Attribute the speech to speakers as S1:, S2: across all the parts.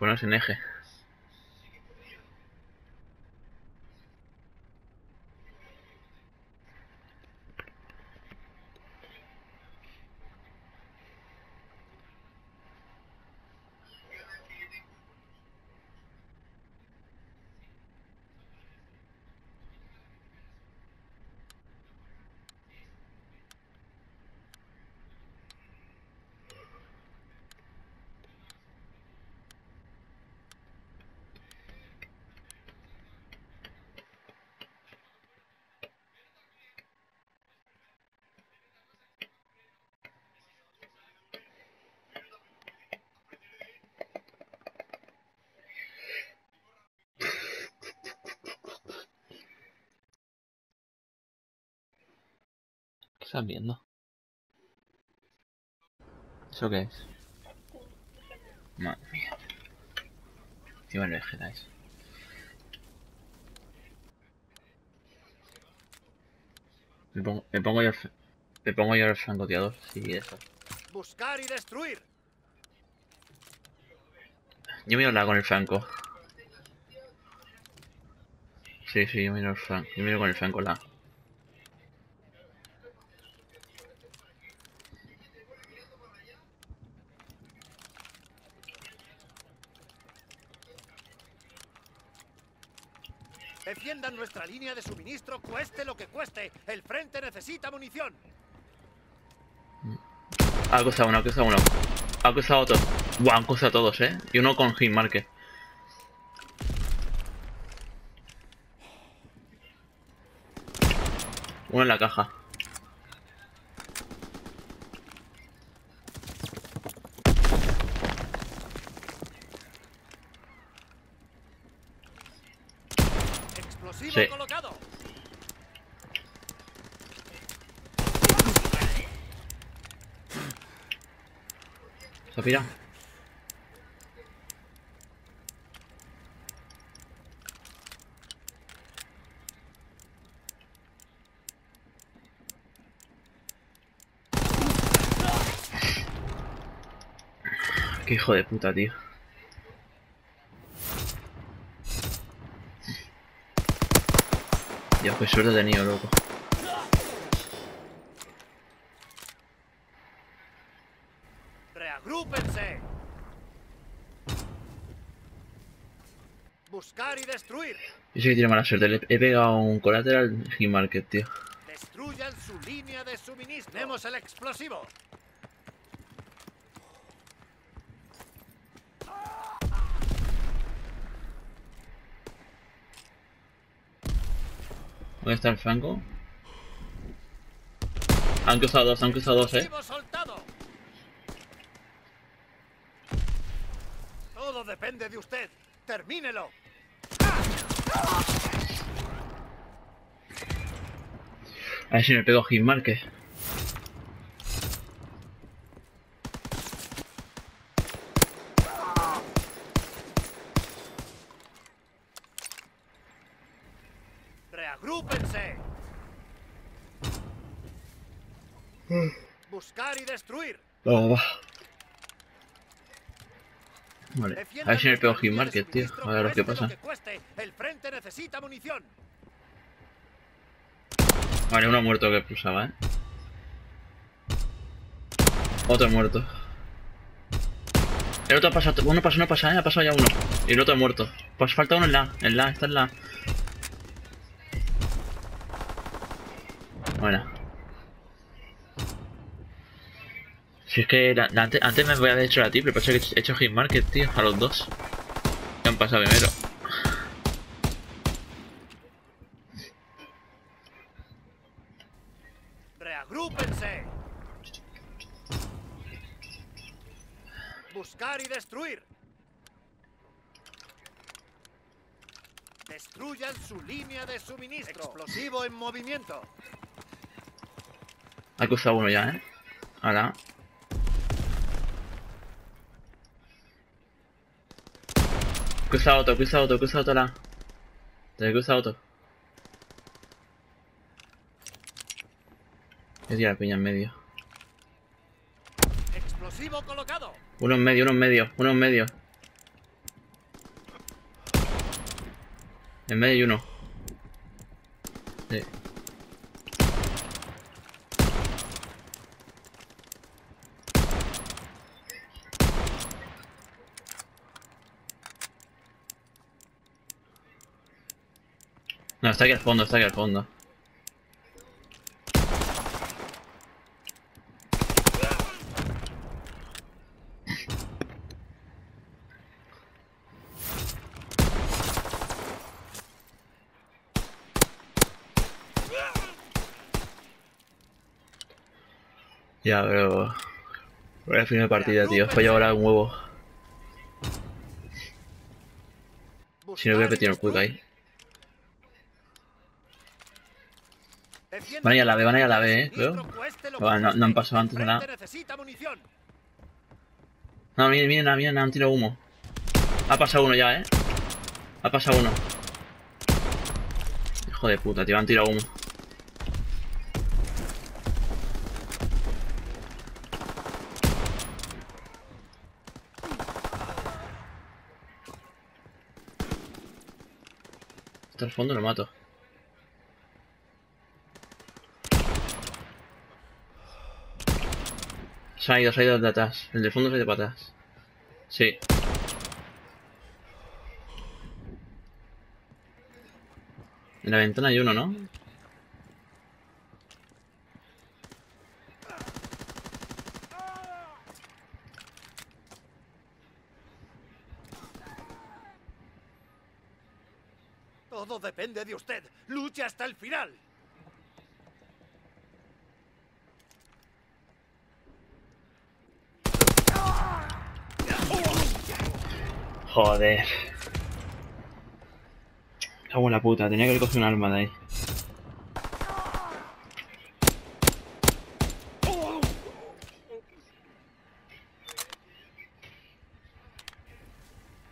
S1: Ponerse en eje. ¿Qué estás viendo? ¿Eso qué es? Madre mía. Encima el Vegeta es. Me pongo, me pongo yo me pongo yo el francotirador, sí, eso.
S2: Buscar y destruir.
S1: Yo miro la con el franco. Sí, sí, yo miro el franco. Yo miro con el franco la.
S2: Defiendan nuestra línea de suministro, cueste lo que cueste. El frente necesita munición.
S1: Ha cruzado uno, ha cruzado uno. Ha cruzado otro. Buah, han cruzado todos, eh. Y uno con hit marker. Uno en la caja.
S2: Explosivo
S1: Sí. ¿Se? Qué hijo de puta, tío. Dios, qué suerte he tenido, loco.
S2: Reagrúpense. Buscar y destruir.
S1: Yo sí que tiene mala suerte. Le he pegado un colateral hit market, tío.
S2: Destruyan su línea de suministro. Tenemos el explosivo.
S1: ¿Dónde está el franco? Han cruzado dos, han cruzado dos, eh.
S2: Todo depende de usted. Termínelo.
S1: A ver si me pego hit market.
S2: Reagrúpense. Buscar y destruir.
S1: Vamos, va. Vale, a ver si me pego hit market, tío. A ver lo que pasa. Vale, uno muerto que pulsaba, eh. Otro muerto. El otro ha pasado, uno pasó, no pasa, eh. Ha pasado ya uno. Y el otro ha muerto. Pues falta uno en la, en la, está en la. Bueno. Si es que la- la ante- antes me voy a haber hecho la ti, pero pasa que he hecho hit market, tío, a los dos. Que han pasado primero.
S2: Reagrúpense. Buscar y destruir. Destruyan su línea de suministro. Explosivo en movimiento.
S1: Ha cruzado uno ya, eh. Ahora. Cruza otro, cruza otro, cruza otro lado. Te cruza otro. Yo tiro la piña en medio.
S2: Explosivo colocado.
S1: Uno en medio, uno en medio, uno en medio. En medio y uno. Está aquí al fondo, está aquí al fondo. Ya, pero... Voy final de partida, tío. He fallado ahora un huevo. Si no voy a repetir el quick ahí. Van a ir a la B, van a ir a la B, eh, creo. No, no, no han pasado antes de nada. No, miren, miren, miren, han tirado humo. Ha pasado uno ya, eh. Ha pasado uno. Hijo de puta, tío, han tirado humo. Hasta el fondo lo mato. Se ha ido, se ha ido de atrás. El de fondo se ha ido para atrás. Sí. En la ventana hay uno, ¿no?
S2: Todo depende de usted. Luche hasta el final.
S1: Joder. Cago en la puta, tenía que haber cogido un arma de ahí.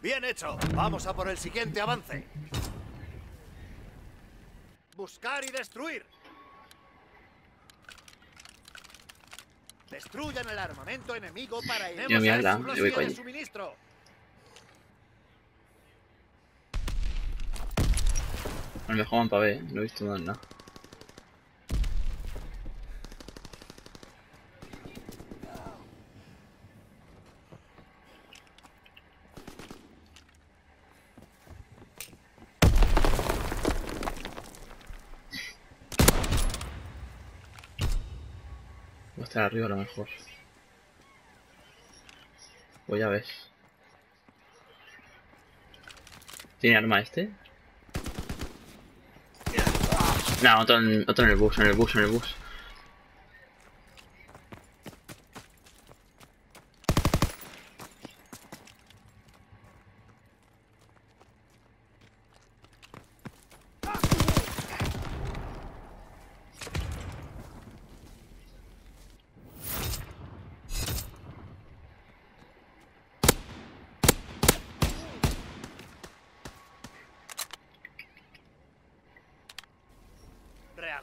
S2: Bien hecho. Vamos a por el siguiente avance. Buscar y destruir. Destruyan el armamento enemigo para
S1: yo voy con
S2: de suministro.
S1: Mejor van para B, no he visto nada. nada. A estar arriba a lo mejor. Pues ya ves. ¿Tiene arma este? No, otro en, otro en el bus, en el bus, en el bus.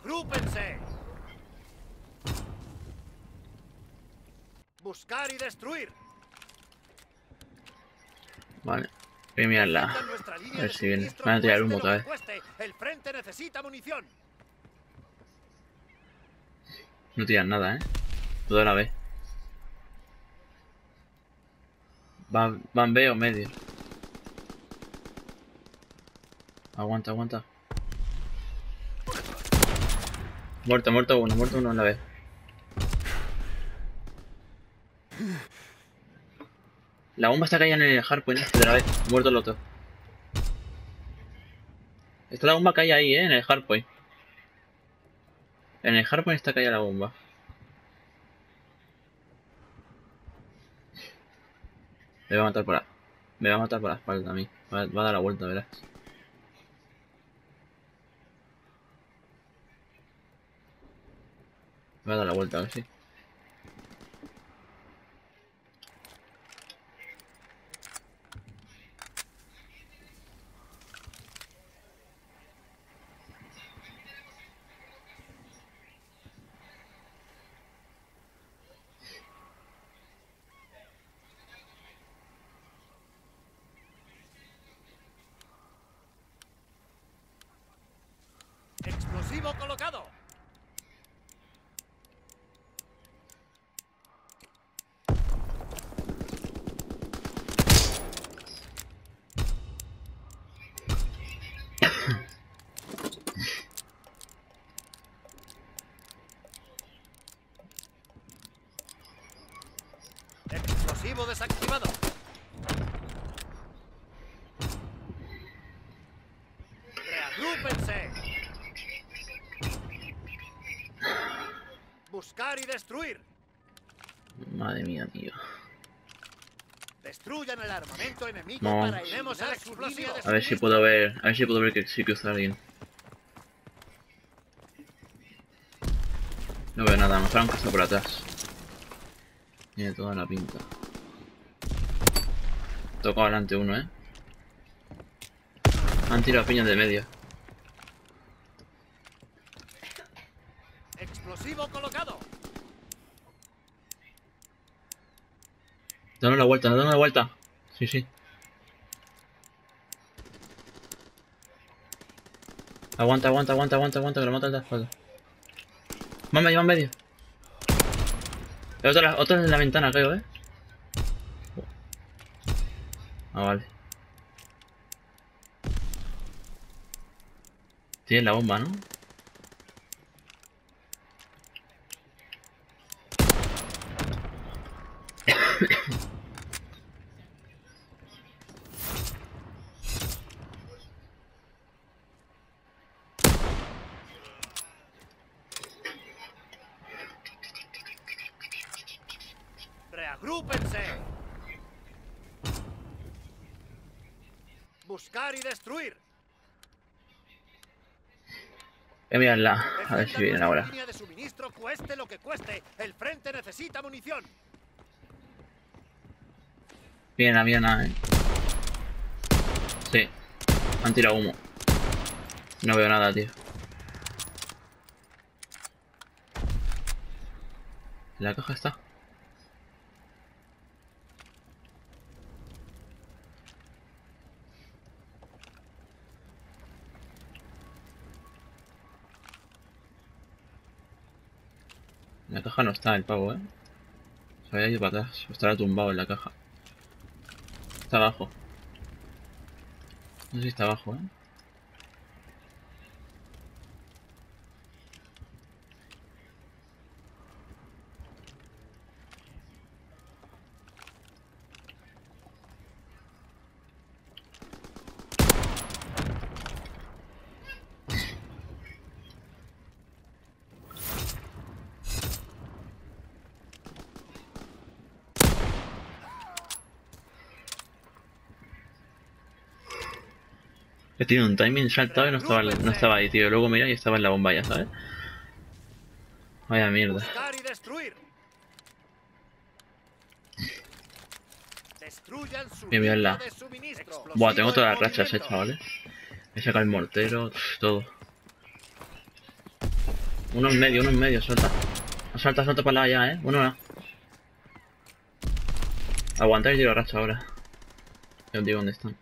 S2: ¡Reagrúpense! Buscar y destruir.
S1: Vale. Voy a ver si viene. Me van a tirar humo otra vez.
S2: El frente necesita munición.
S1: No tiran nada, eh. Toda la B. Van, van B o medio. Aguanta, aguanta. Muerto, muerto uno, muerto uno en la B. La bomba está caída en el hardpoint este de la B. Muerto el otro. Está la bomba caída ahí, eh, en el hardpoint. En el hardpoint está caída la bomba. Me va a matar por la... Me va a matar por la espalda a mí. Va, va a dar la vuelta, verás. Me ha dado la vuelta, a ver si.
S2: Explosivo colocado. Desactivado. Reagrúpense. Buscar y destruir.
S1: Madre mía, tío.
S2: Destruyan el armamento enemigo
S1: No.
S2: para iremos al explosivo.
S1: A ver si puedo ver. A ver si puedo ver que sí cruza alguien. No veo nada, me un casa por atrás. Tiene toda la pinta. Toca adelante uno, eh. Han tirado piñas de medio.
S2: Explosivo colocado.
S1: Dame la vuelta, dame la vuelta. Sí, sí. Aguanta, aguanta, aguanta, aguanta, aguanta, que lo mata el de la espalda. Más medio, más medio. Otra, otra en la ventana, creo, eh. Ah, vale. Tienes la bomba, ¿no?
S2: Reagrúpense. Buscar y destruir.
S1: Voy a mirarla. A ver si
S2: nuestra
S1: ahora.
S2: línea de suministro cueste lo que cueste. El frente necesita munición.
S1: Viene, viene, eh. Sí. Han tirado humo. No veo nada, tío. La caja está. Caja no está el pavo, eh. Se había ido para atrás. Estará tumbado en la caja. Está abajo. No sé si está abajo, eh. He tenido un timing saltado y no estaba, no estaba ahí, tío. Luego mira y estaba en la bomba ya, ¿sabes? Vaya mierda. Bien, bien,
S2: línea
S1: la-
S2: de suministro.
S1: Buah, tengo todas las rachas,
S2: movimiento.
S1: chavales. He sacado el mortero, todo. Uno en medio, uno en medio, salta. Salta, salta para allá, eh. Uno no. Aguantar y tiro racha ahora. Ya os digo dónde están.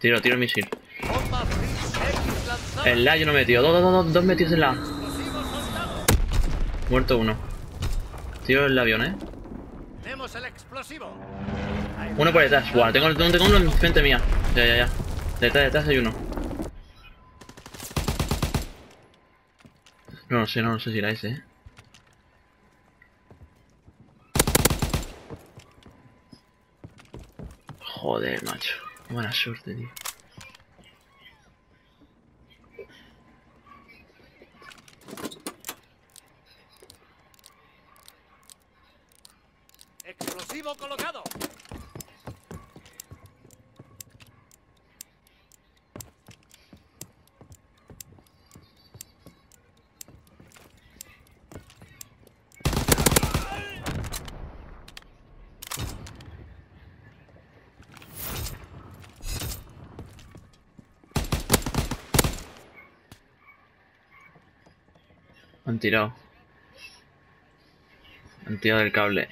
S1: Tiro, tiro el misil. El la yo no he metido. Dos, dos, dos, dos metidos en la. Muerto uno. Tiro el avión, eh.
S2: Tenemos el explosivo. Ahí
S1: Uno por detrás. Buah, tengo, tengo, tengo uno en frente mía. Ya, ya, ya. Detrás, detrás hay uno. No lo sé, no lo sé si era ese, eh. Joder, macho. Qué mala suerte, tío.
S2: Explosivo colocado.
S1: Han tirado. Han tirado el cable.